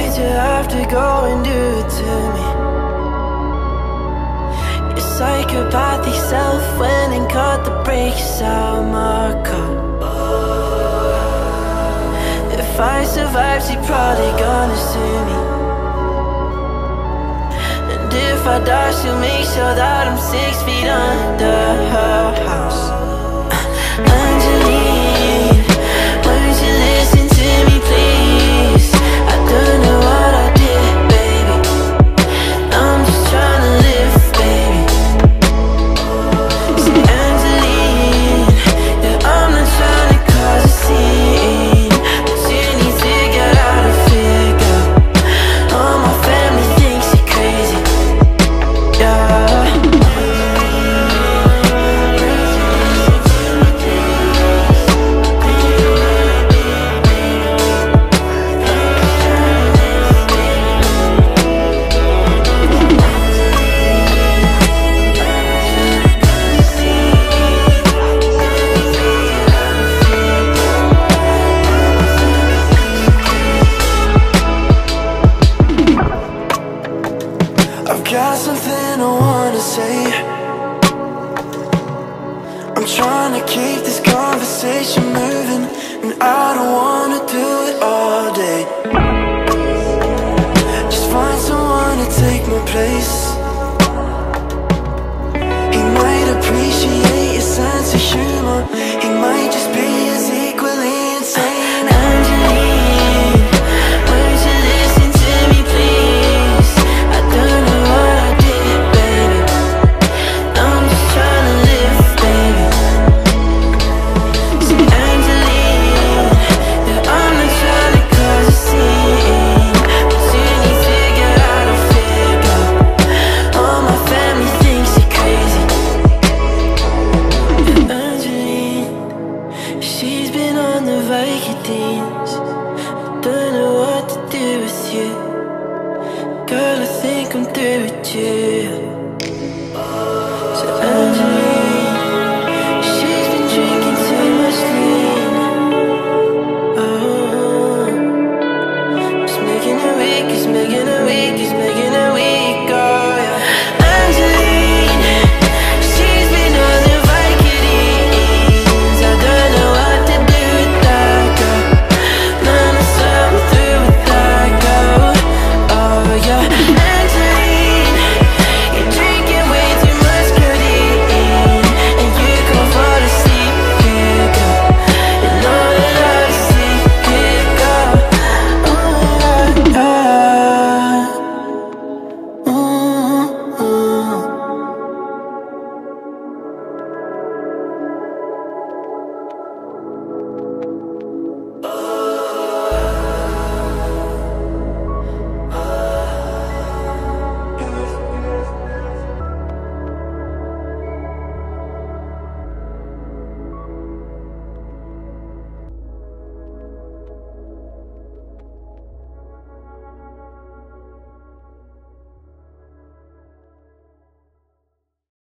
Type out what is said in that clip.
did you have to go and do it to me? Your psychopathic self went and cut the brakes out my car. If I survive, she probably gonna sue me. And if I die, she'll make sure that I'm six feet under something I wanna say. I'm trying to keep this conversation moving, and I don't wanna do it all day. Just find someone to take my place. He might appreciate your sense of humor. He might just be on the Vicodines. Don't know what to do with you. Girl, I think I'm through with you.